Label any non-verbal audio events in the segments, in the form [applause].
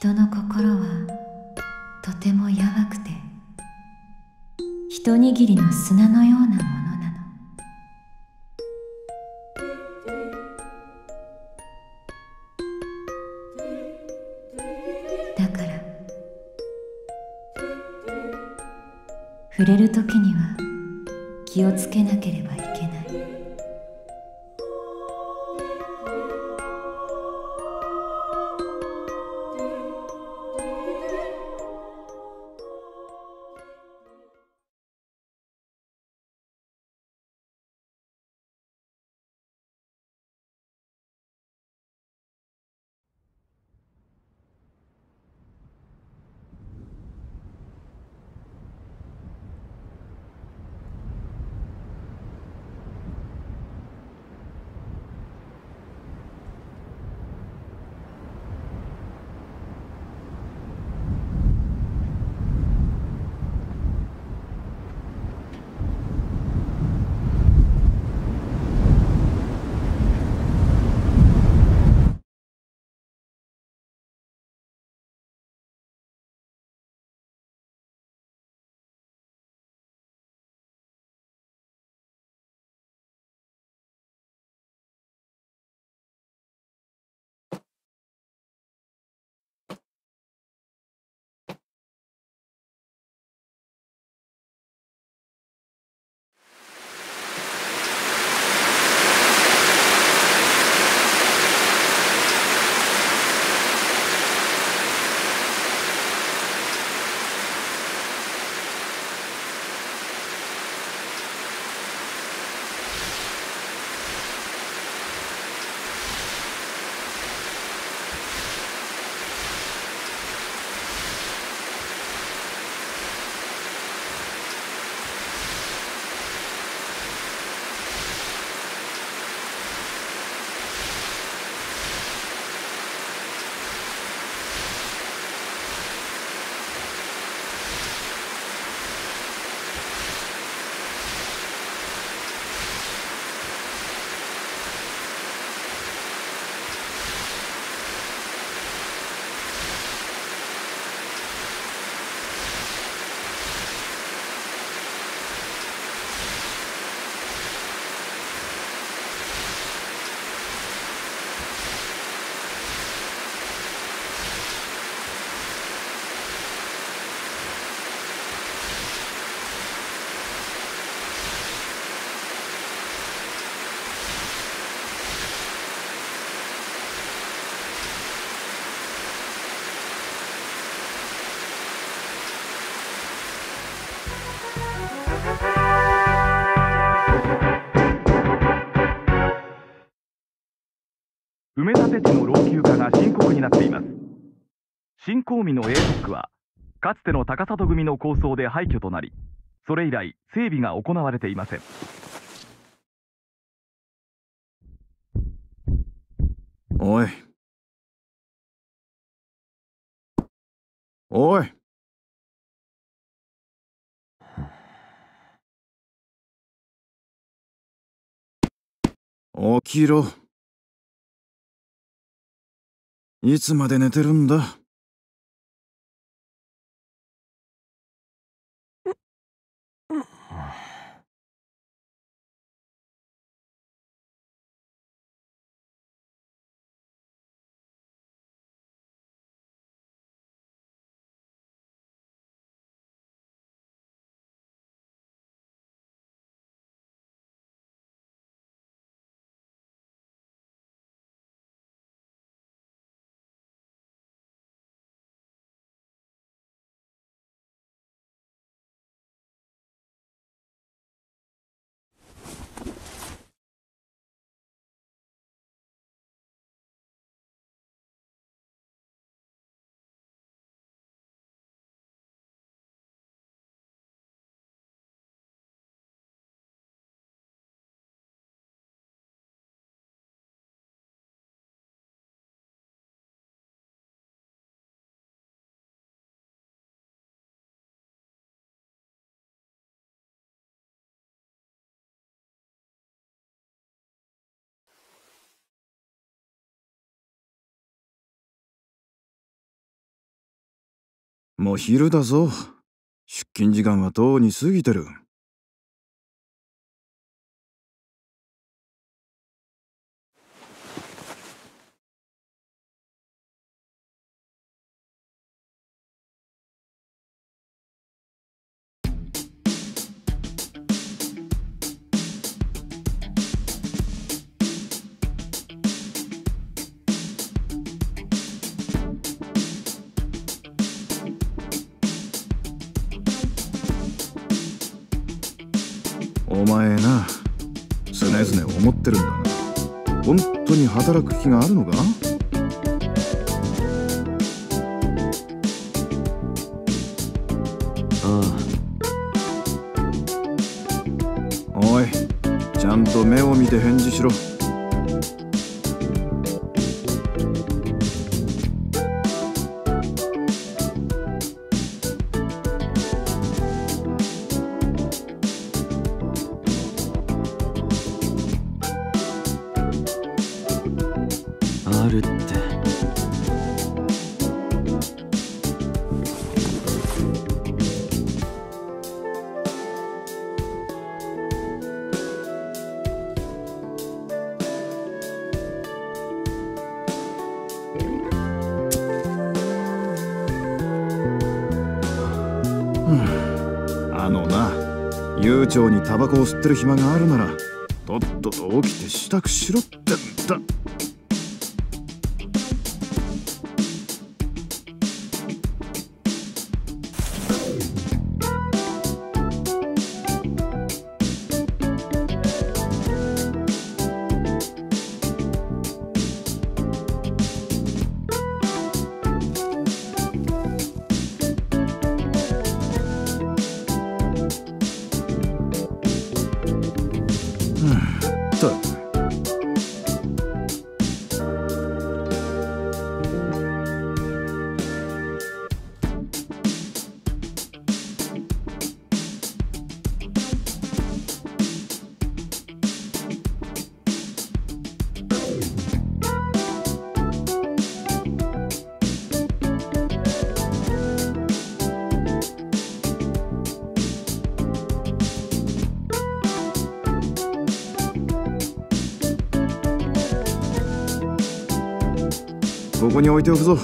人の心はとてもやわくて一握りの砂のようなものなの。だから触れる時には気をつけなければいけない。埋め立て地の老朽化が深刻になっています。新公民の A ブックはかつての高里組の構想で廃墟となりそれ以来整備が行われていません。おい。おい。起きろ。いつまで寝てるんだ？もう昼だぞ。出勤時間はとうに過ぎてる。く気があるのか？バコを吸ってる暇があるなら、とっとと起きて支度しろってんだ。ここに置いておくぞ。し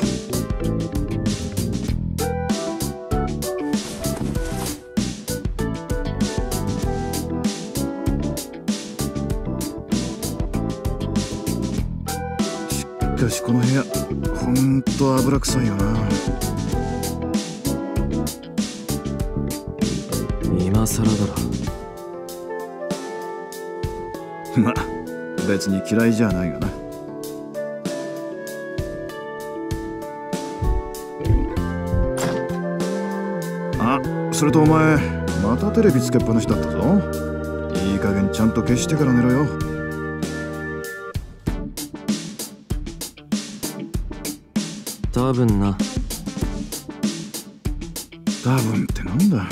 かしこの部屋ほんと油臭いよな。今更だろ。ま別に嫌いじゃないがなテレビつけっぱなしだったぞ。いい加減ちゃんと消してから寝ろよ。多分な。多分ってなんだ。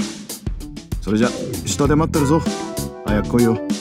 それじゃ下で待ってるぞ。早く来いよ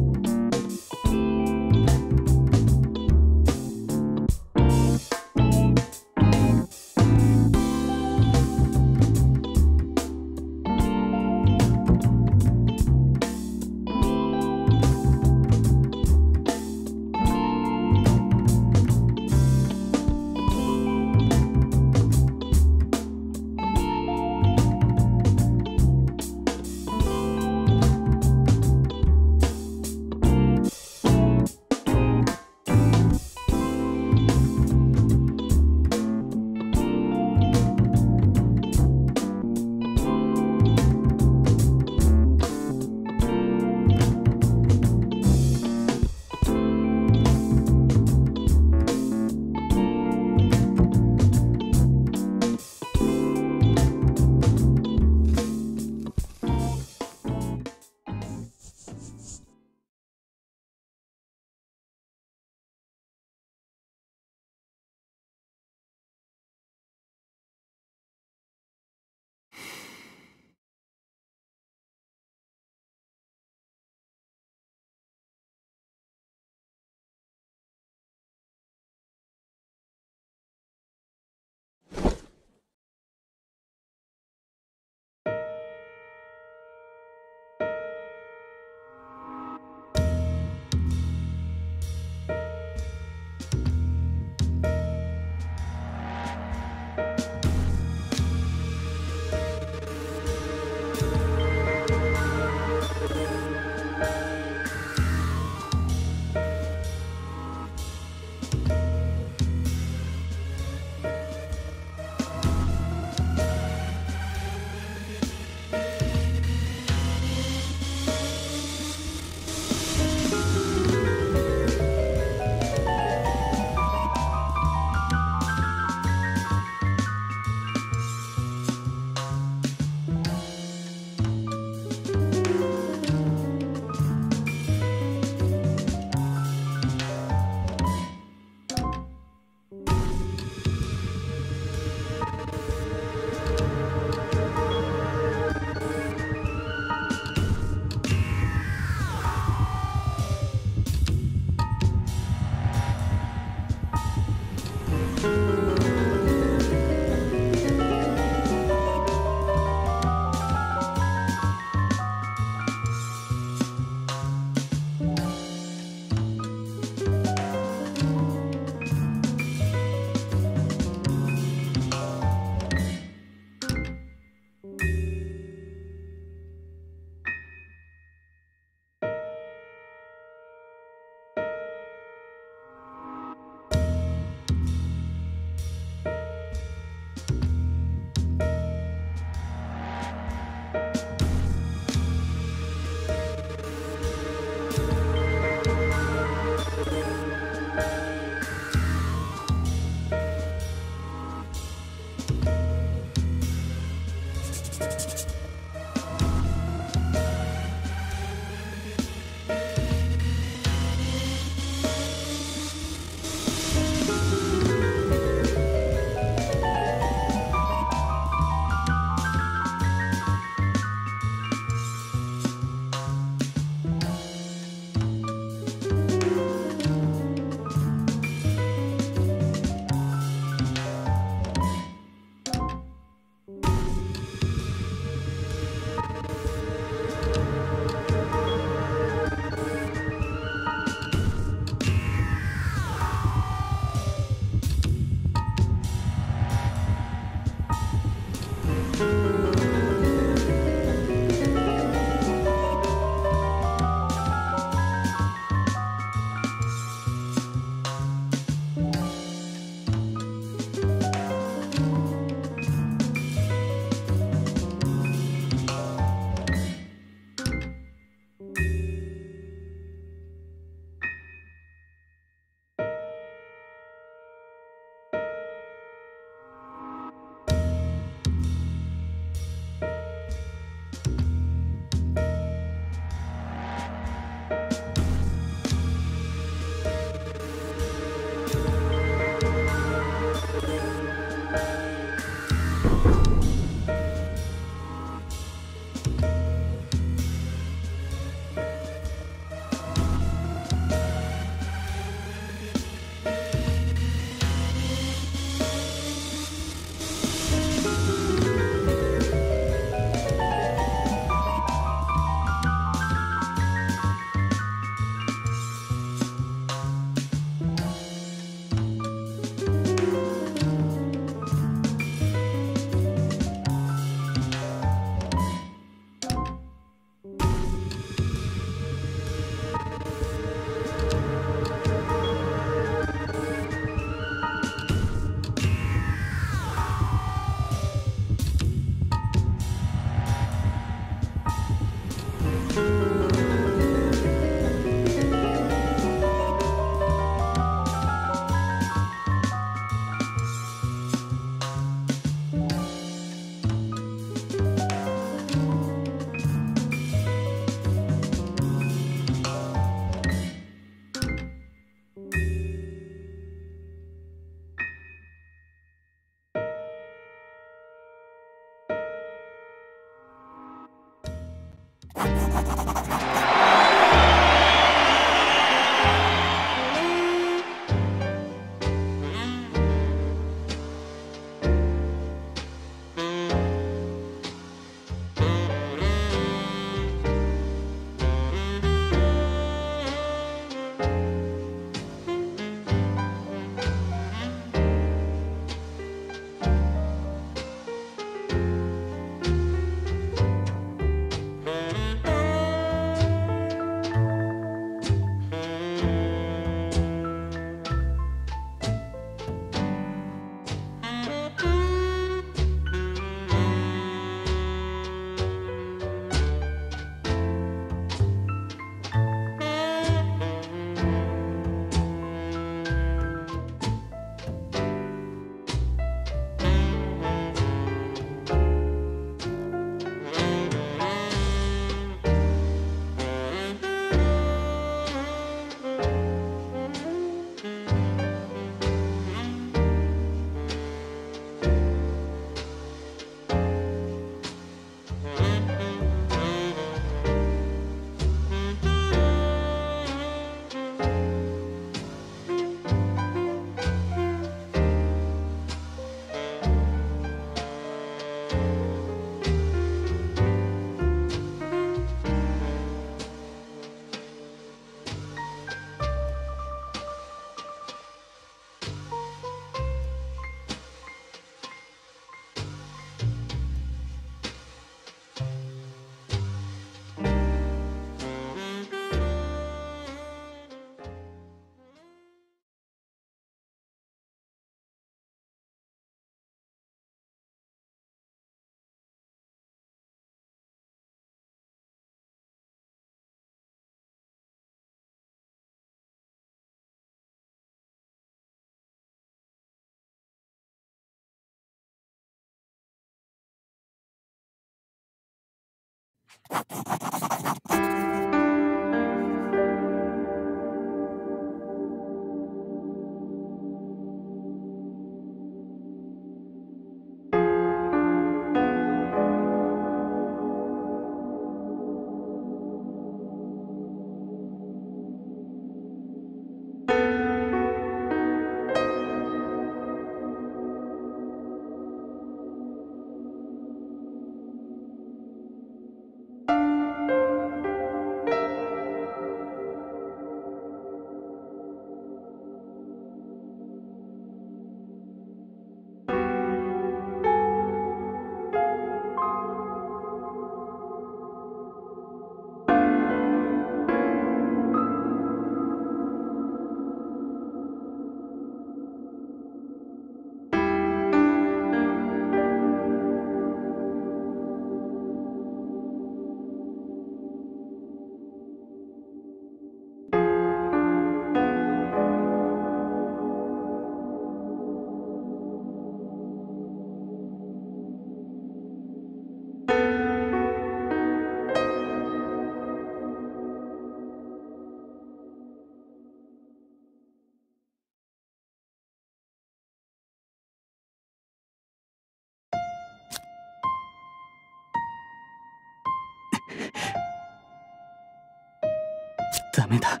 メだ。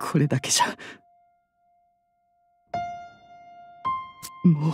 これだけじゃ。もう。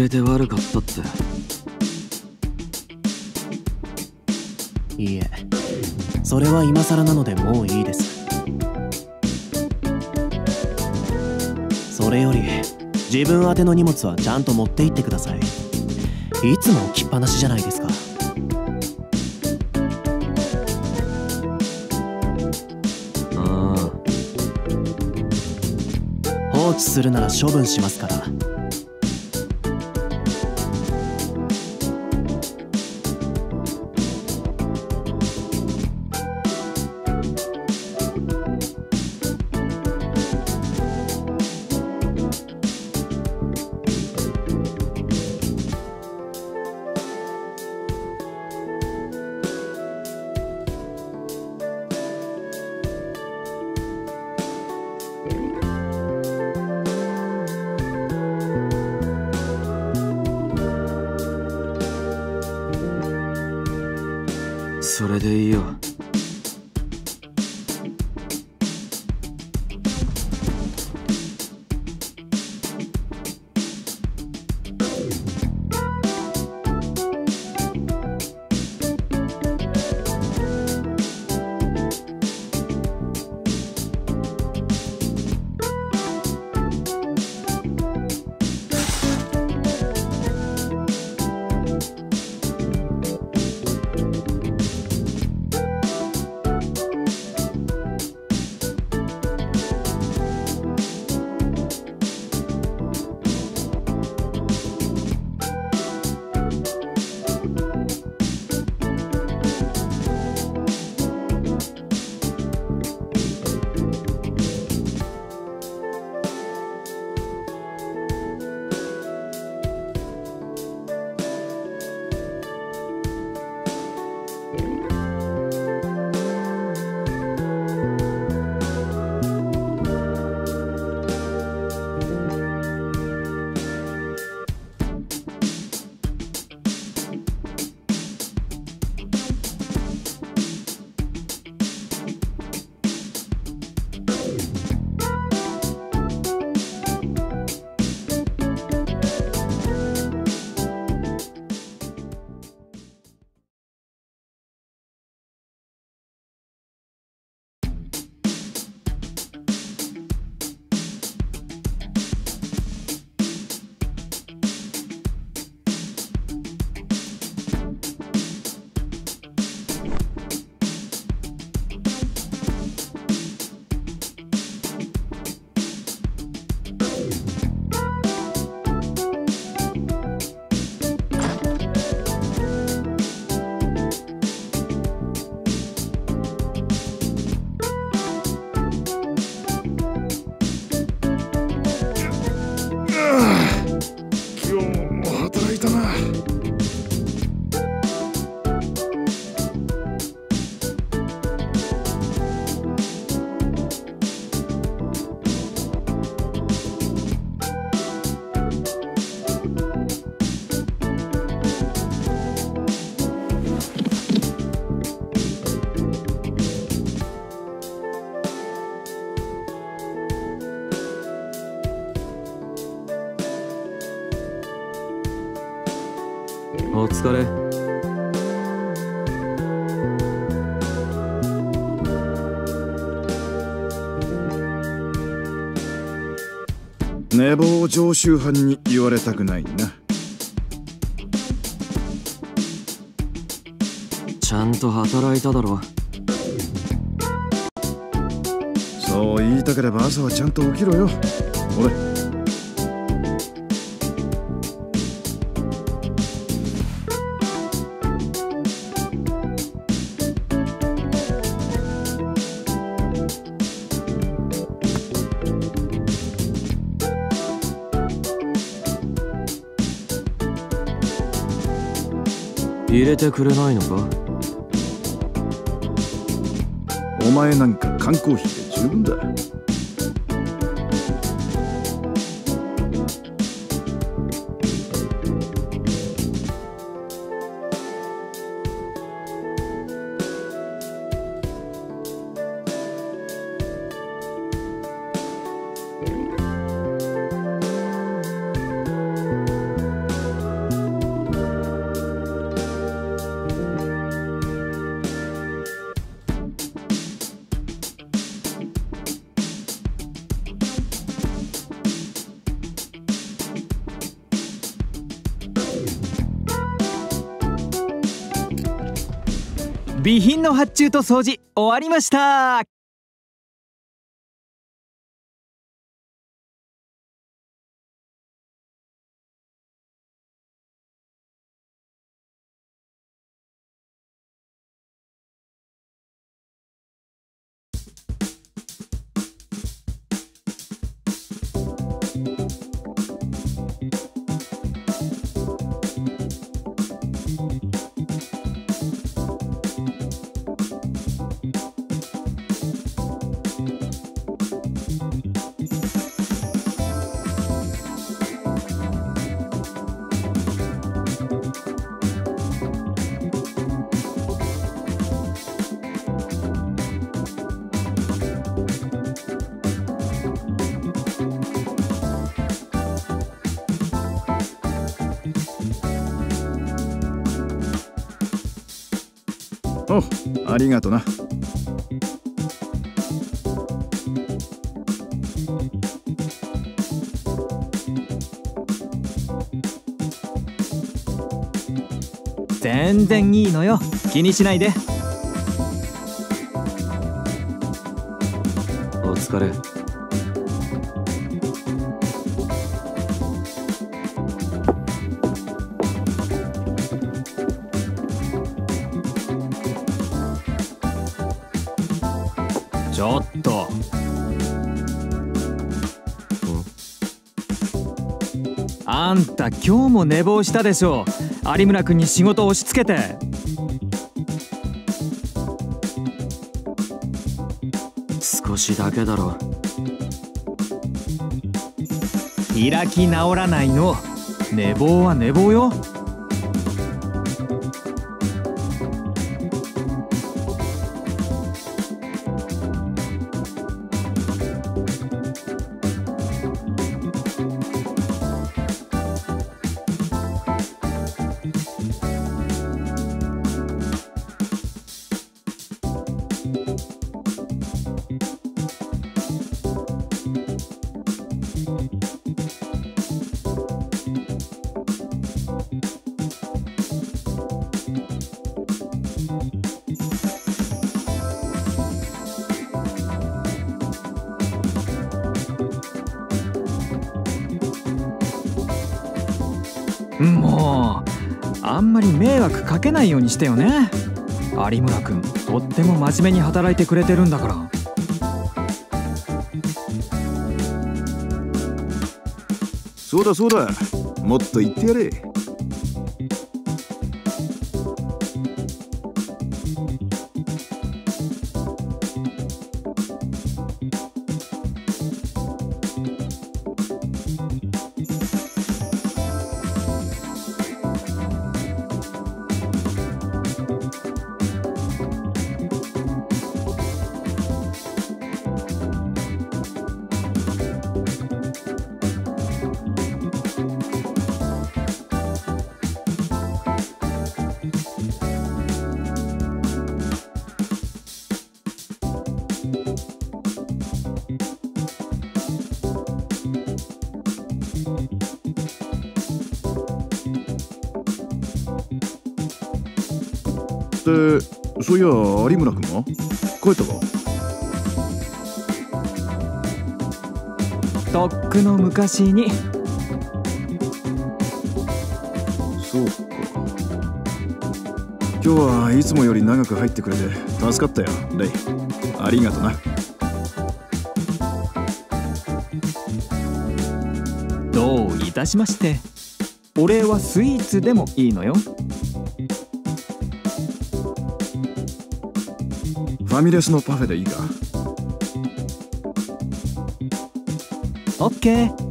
れて悪かったって。いいえ。それは今更なのでもういいです。それより自分宛ての荷物はちゃんと持って行ってください。いつも置きっぱなしじゃないですか。ああ。放置するなら処分しますから。寝坊常習犯に言われたくないな。ちゃんと働いただろ。そう言いたければ朝はちゃんと起きろよ。俺入れてくれないのか？お前なんか缶コーヒーで十分だ。品の発注と掃除終わりました。ありがとな。全然いいのよ。気にしないで。ちょっと。あんた今日も寝坊したでしょ。有村君に仕事押し付けて。少しだけだろ。開き直らないの。寝坊は寝坊よ。惑かけないようにしてよね。有村君とっても真面目に働いてくれてるんだから。そうだそうだ。もっと言ってやれ。でそういや有村君は？帰ったか？とっくの昔に。そうか。今日はいつもより長く入ってくれて助かったよレイ。ありがとな。どういたしまして。お礼はスイーツでもいいのよァミレスのパフェでいいかオッケー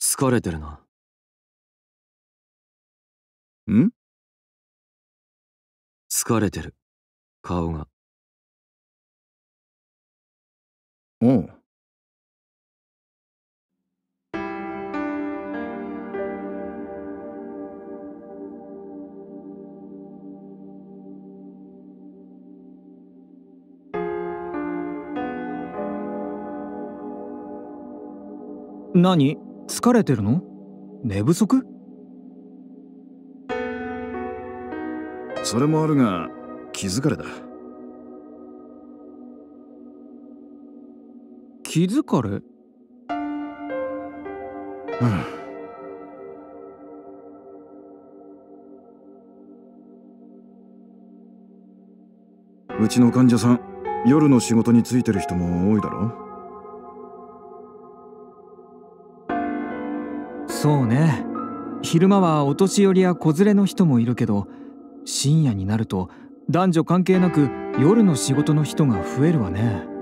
疲れてるな。ん？疲れてる。顔が。おう何？疲れてるの？寝不足？それもあるが気疲れだ気疲れ？うん。うちの患者さん夜の仕事についてる人も多いだろそうね。昼間はお年寄りや子連れの人もいるけど深夜になると男女関係なく夜の仕事の人が増えるわね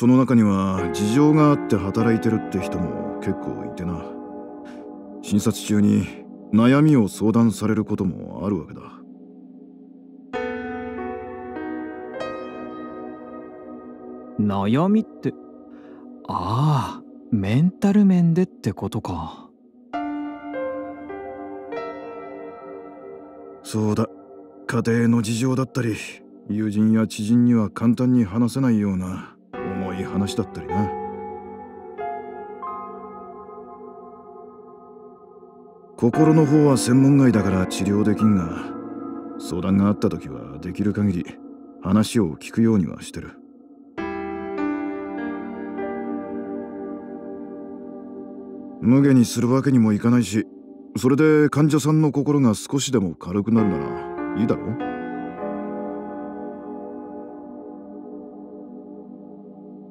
その中には事情があって働いてるって人も結構いてな。診察中に悩みを相談されることもあるわけだ。悩みってああメンタル面でってことか。そうだ。家庭の事情だったり友人や知人には簡単に話せないような重い話だったりな。心の方は専門外だから治療できんが相談があった時はできる限り話を聞くようにはしてる。無下にするわけにもいかないしそれで患者さんの心が少しでも軽くなるならいいだろう。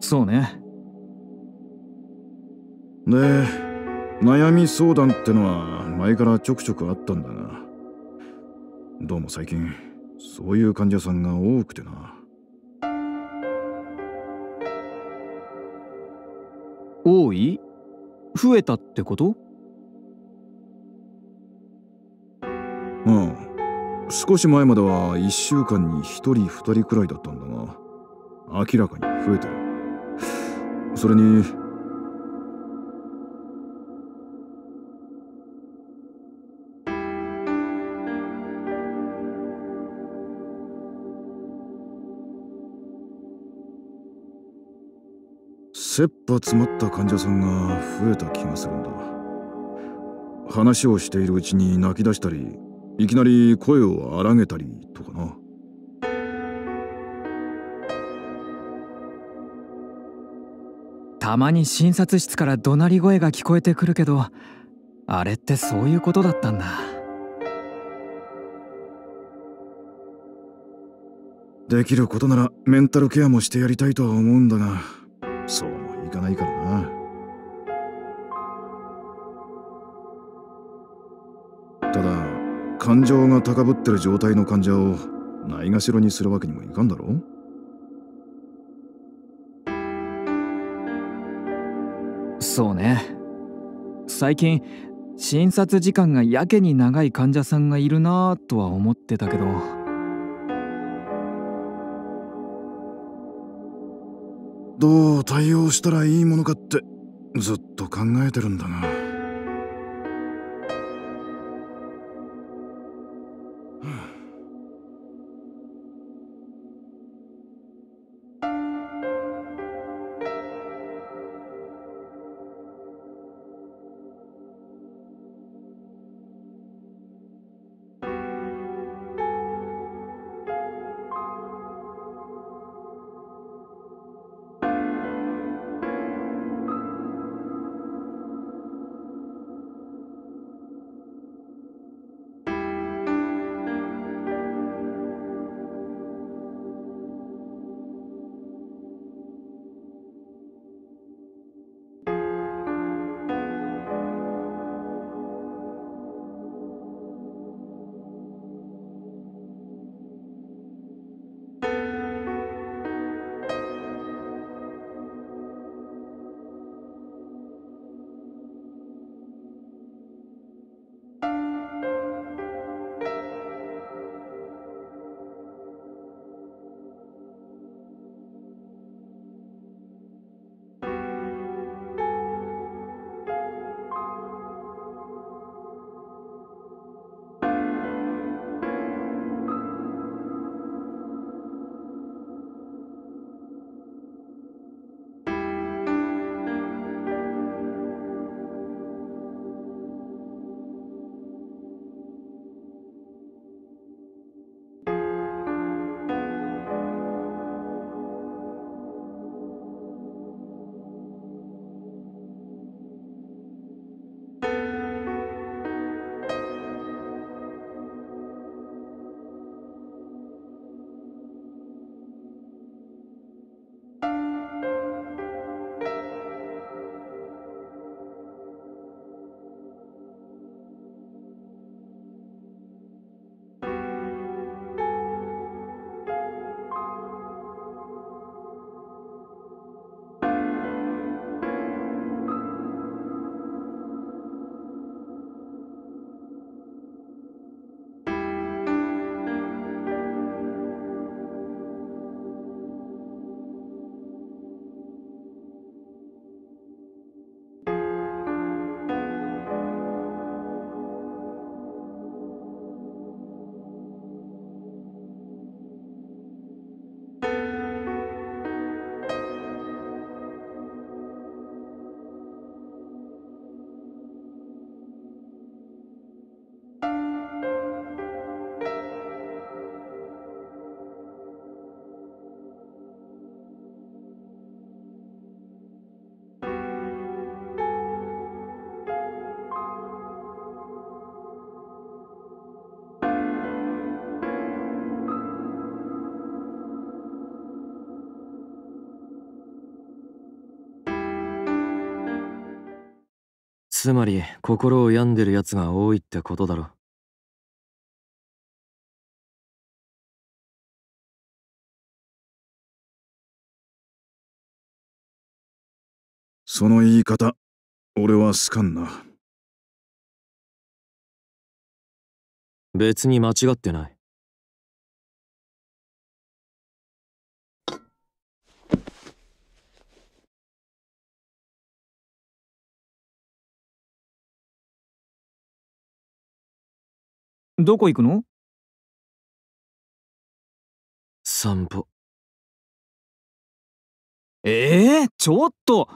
そうね。で悩み相談ってのは前からちょくちょくあったんだがどうも最近そういう患者さんが多くてな。多い？増えたってこと？うん。少し前までは1週間に1人2人くらいだったんだが明らかに増えてるそれに。切羽詰まった患者さんが増えた気がするんだ。話をしているうちに泣き出したりいきなり声を荒げたりとかな。たまに診察室から怒鳴り声が聞こえてくるけどあれってそういうことだったんだ。できることならメンタルケアもしてやりたいとは思うんだがそうもいかないからな。ただ感情が高ぶってる状態の患者をないがしろにするわけにもいかんだろう。そうね。最近診察時間がやけに長い患者さんがいるなぁとは思ってたけど。どう対応したらいいものかってずっと考えてるんだな。つまり心を病んでる奴が多いってことだろその言い方俺は好かんな。別に間違ってないどこ行くの？散歩。ええ？ちょっと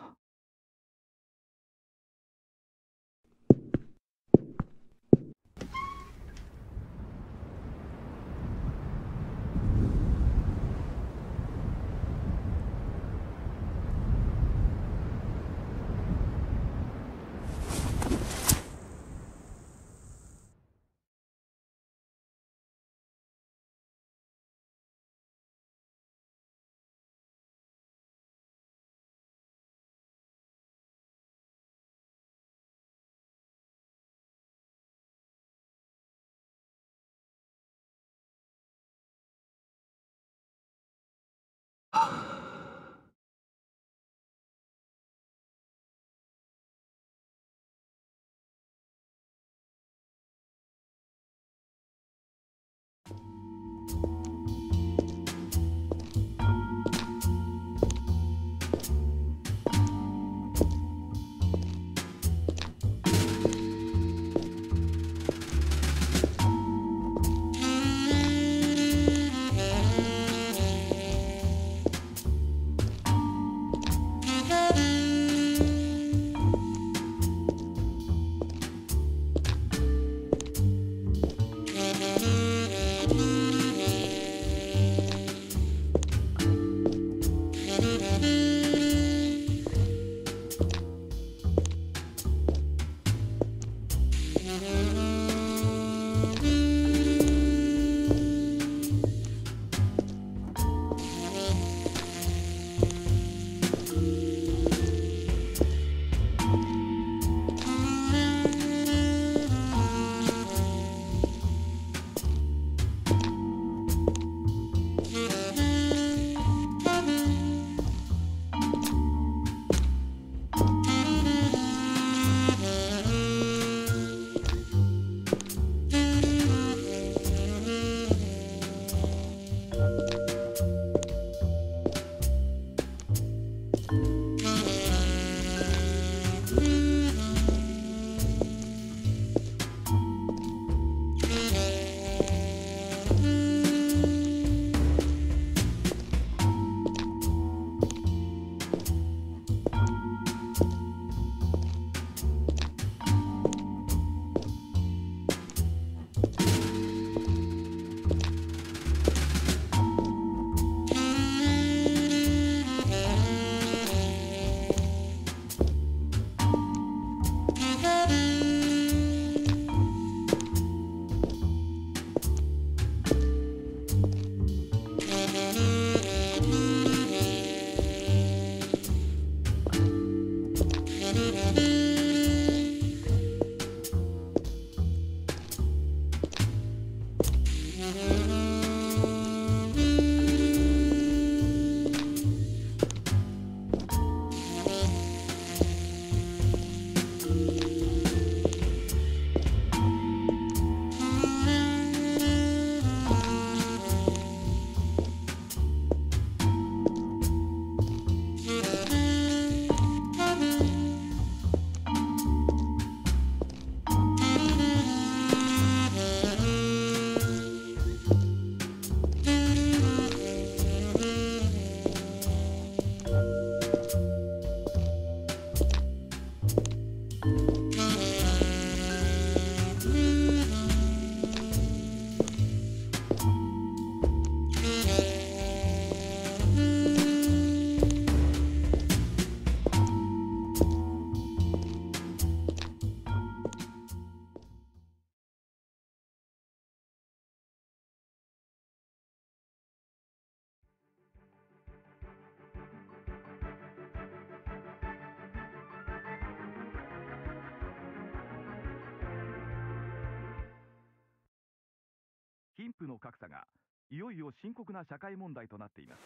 貧富の格差がいよいよ深刻な社会問題となっています。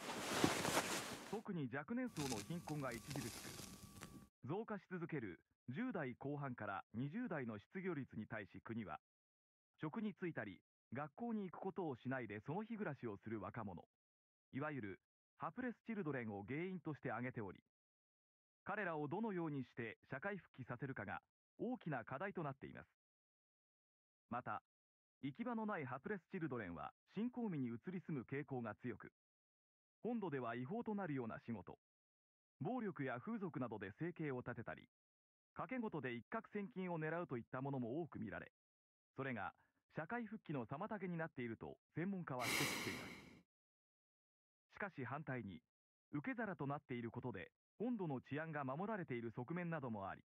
特に若年層の貧困が著しく増加し続ける10代後半から20代の失業率に対し国は職に就いたり学校に行くことをしないでその日暮らしをする若者いわゆるハプレスチルドレンを原因として挙げており彼らをどのようにして社会復帰させるかが大きな課題となっています。また行き場のないハプレスチルドレンは新興民に移り住む傾向が強く本土では違法となるような仕事暴力や風俗などで生計を立てたり賭け事で一攫千金を狙うといったものも多く見られそれが社会復帰の妨げになっていると専門家は指摘しています。しかし反対に受け皿となっていることで本土の治安が守られている側面などもあり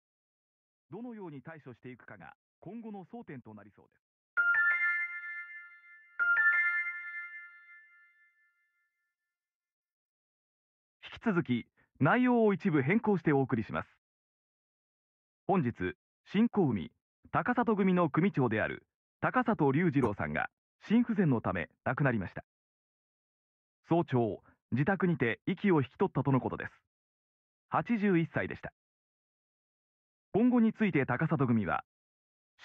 どのように対処していくかが今後の争点となりそうです。続き内容を一部変更してお送りします。本日新興海高里組の組長である高里隆二郎さんが心不全のため亡くなりました。早朝自宅にて息を引き取ったとのことです。81歳でした。今後について高里組は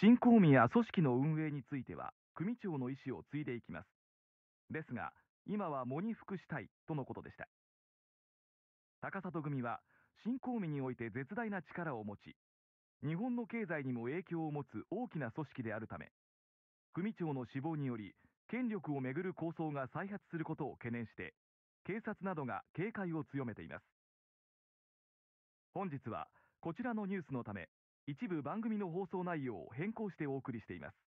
新興民や組織の運営については組長の意思を継いでいきます。ですが今は喪に服したいとのことでした。高里組は新興民において絶大な力を持ち日本の経済にも影響を持つ大きな組織であるため組長の死亡により権力をめぐる構想が再発することを懸念して警察などが警戒を強めています。本日はこちらのニュースのため一部番組の放送内容を変更してお送りしています。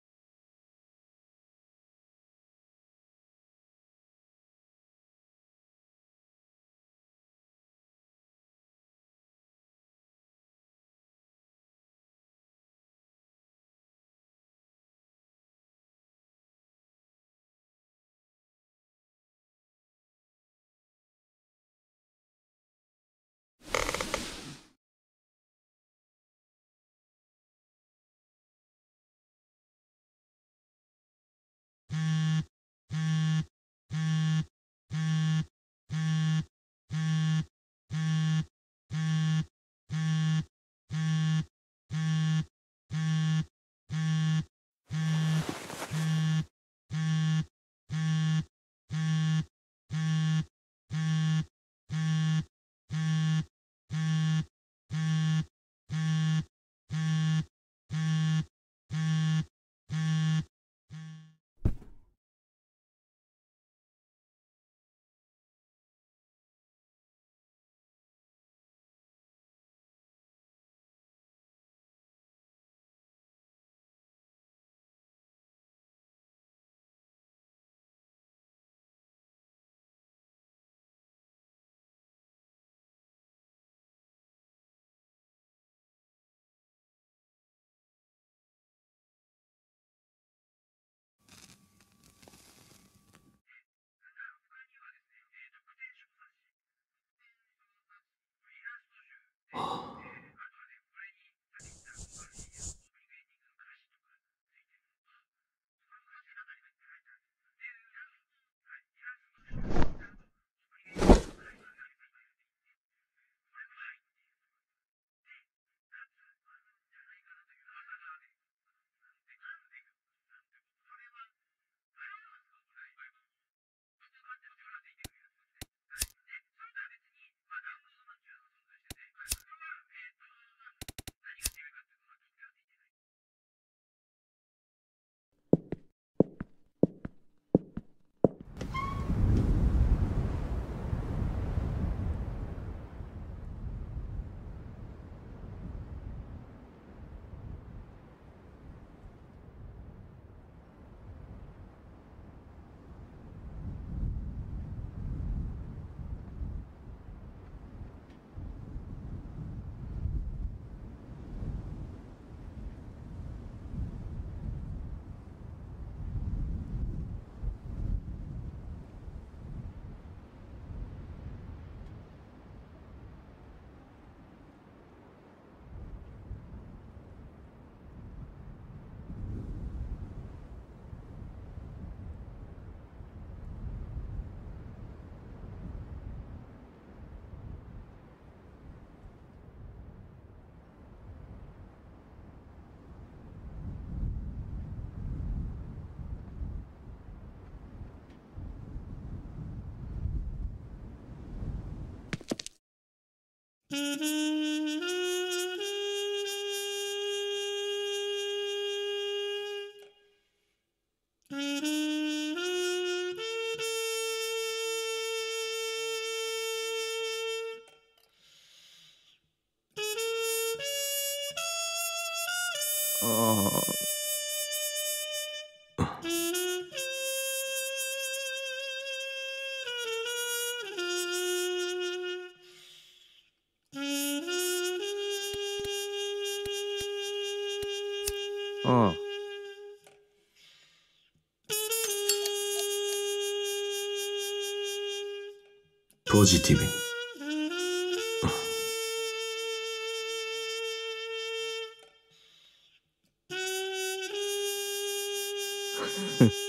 あポジ [laughs]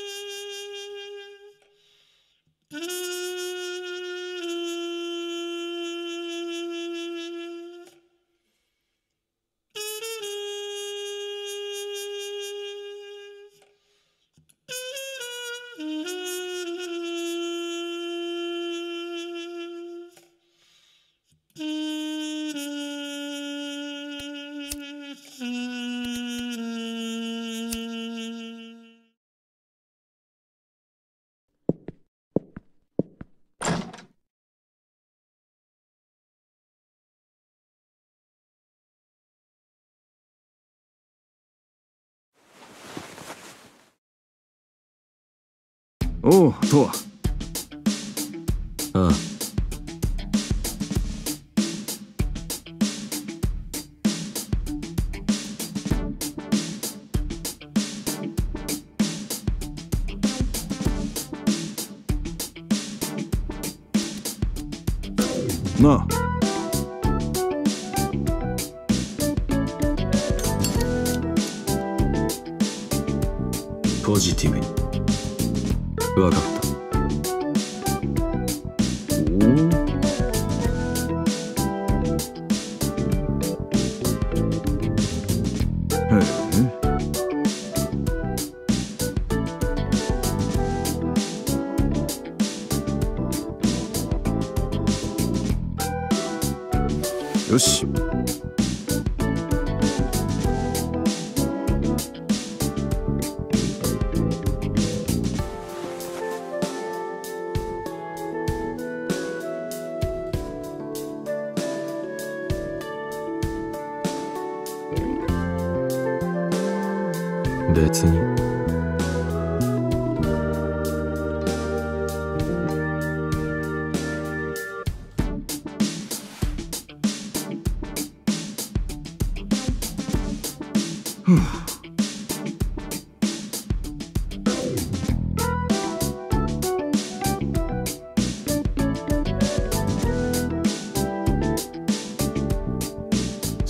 おうとは。ああ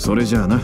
それじゃあな。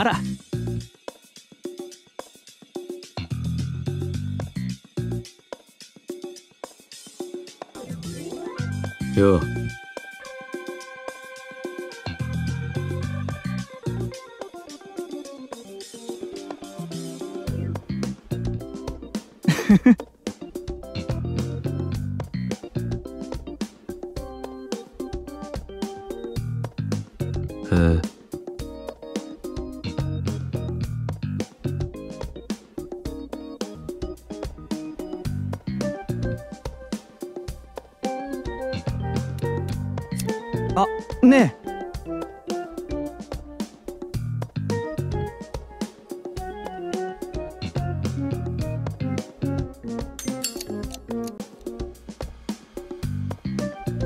あら。よう。ね。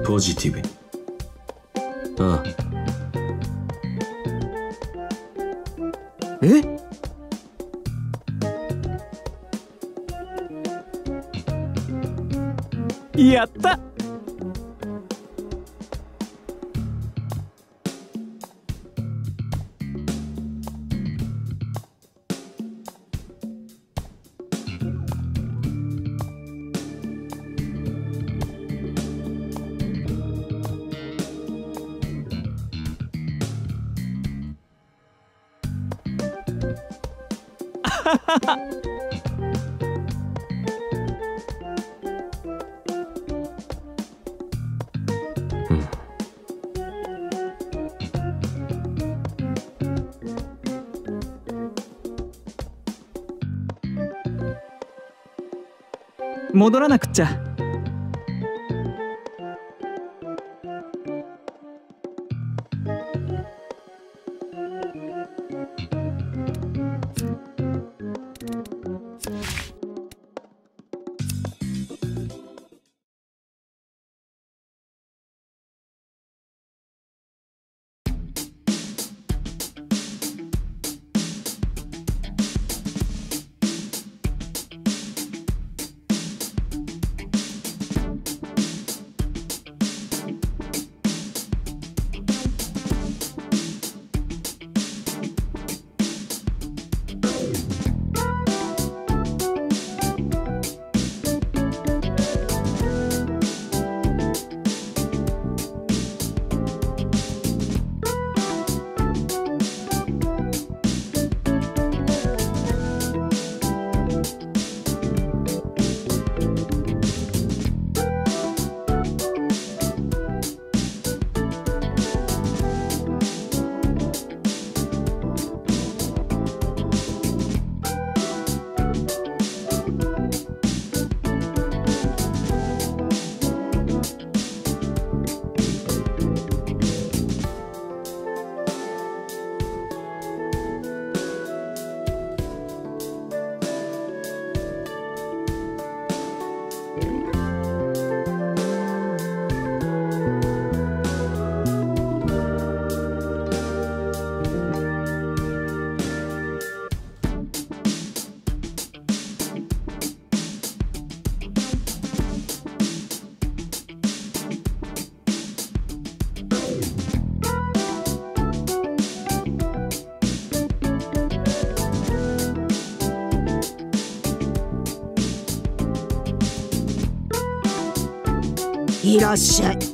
ポジティブ。にああ。ええ？やった戻らなくっちゃ。いらっしゃい。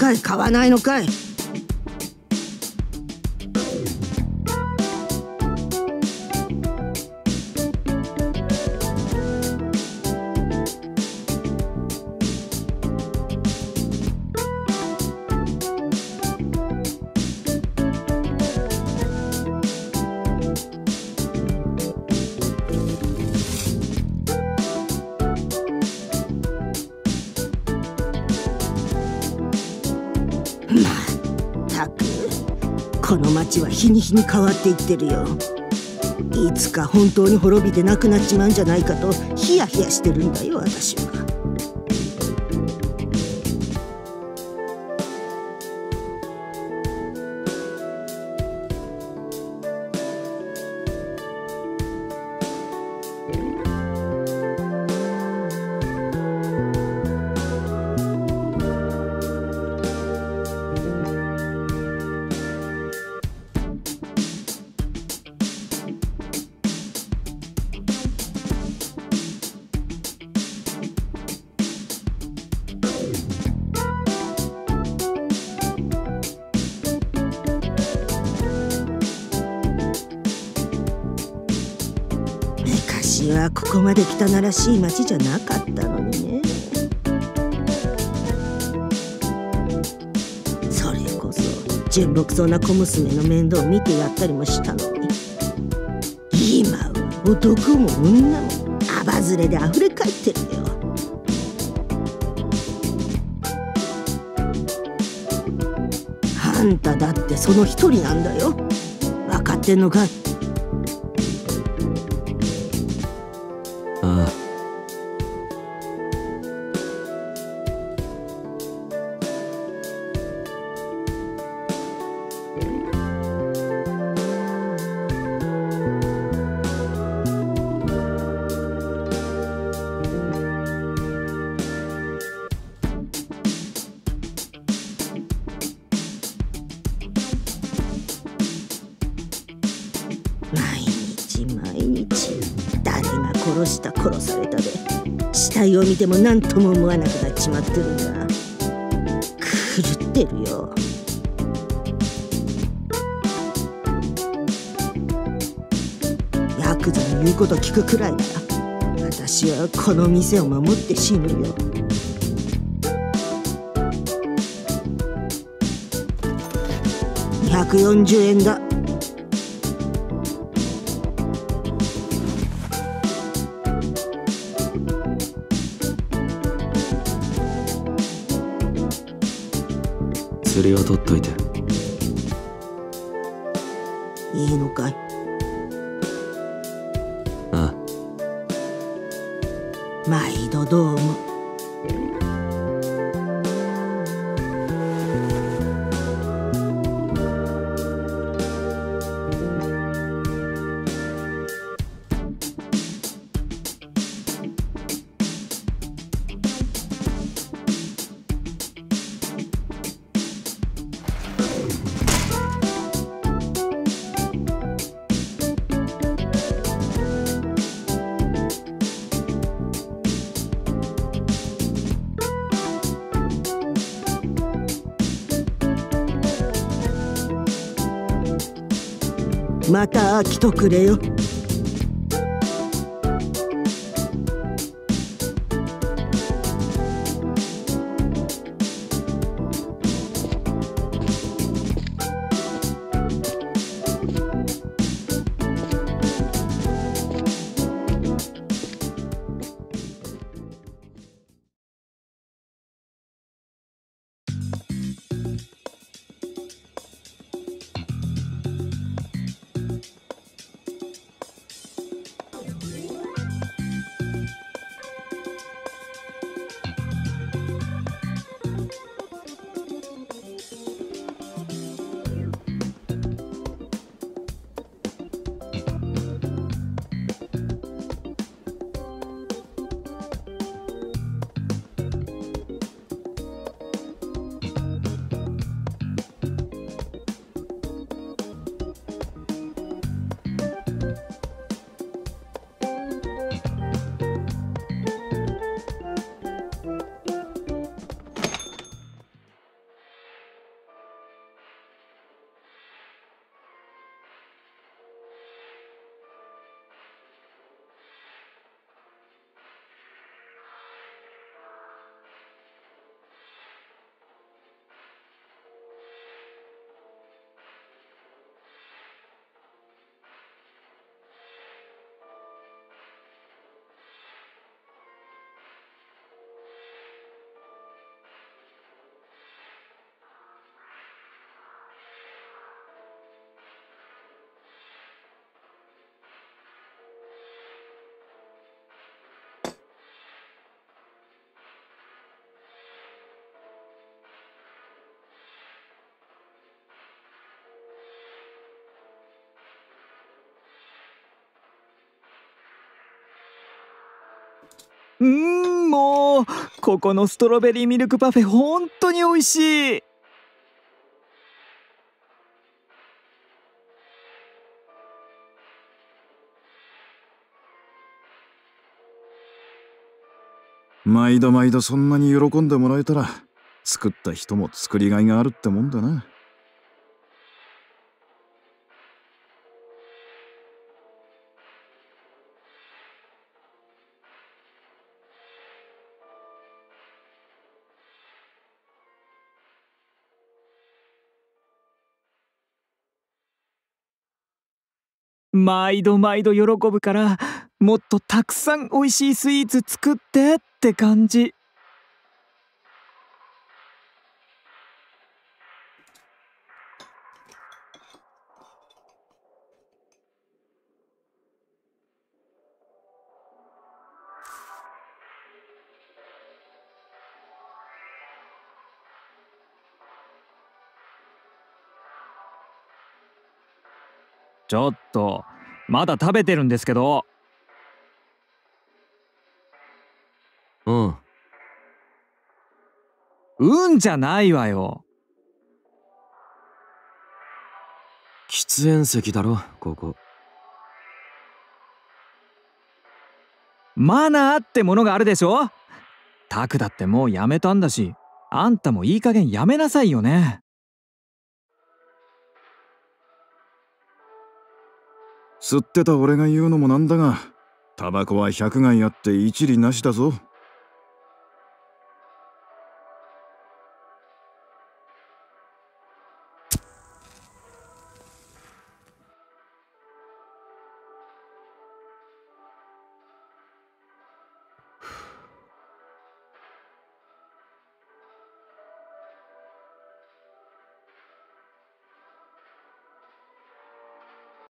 かい買わないのかい。日に日に変わっていってるよ。いつか本当に滅びてなくなっちまうんじゃないかとヒヤヒヤしてるんだよ私は。はここまで汚らしい町じゃなかったのにね。それこそ純朴そうな小娘の面倒を見てやったりもしたの。に今は男も女もアバズレで溢れ返ってるよ。あんただってその一人なんだよ。分かってんのかいても何とも思わなくなっちまってるんだ。狂ってるよ。ヤクザの言うこと聞くくらいなら私はこの店を守って死ぬよ。240円だ。釣りは取っといて。いいのかい？また来とくれよ。うんもうここのストロベリーミルクパフェ本当に美味しい。毎度毎度そんなに喜んでもらえたら作った人も作りがいがあるってもんだな。毎度毎度喜ぶからもっとたくさん美味しいスイーツ作ってって感じ。ちょっと。まだ食べてるんですけど。うん。うんじゃないわよ。喫煙席だろここ。マナーってものがあるでしょ？タクだってもうやめたんだしあんたもいい加減やめなさいよね吸ってた俺が言うのもなんだがタバコは百害あって一理なしだぞ。